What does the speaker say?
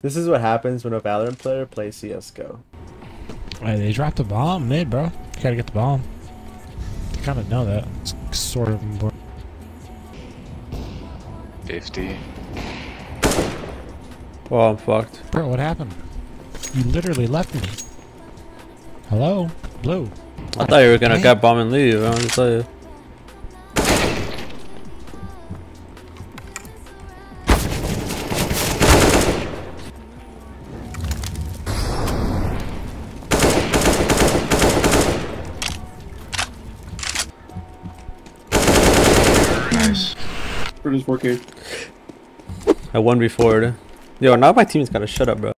This is what happens when a Valorant player plays CSGO. Hey, they dropped a bomb mid, bro. You gotta get the bomb. You gotta know that. It's sort of important. 50. Well, I'm fucked. Bro, what happened? You literally left me. Hello? Blue. I thought you were gonna Hey. get bomb and leave. I'm just tell you. Nice. We're just working. I won before. Yo, now my team's gotta shut up, bro.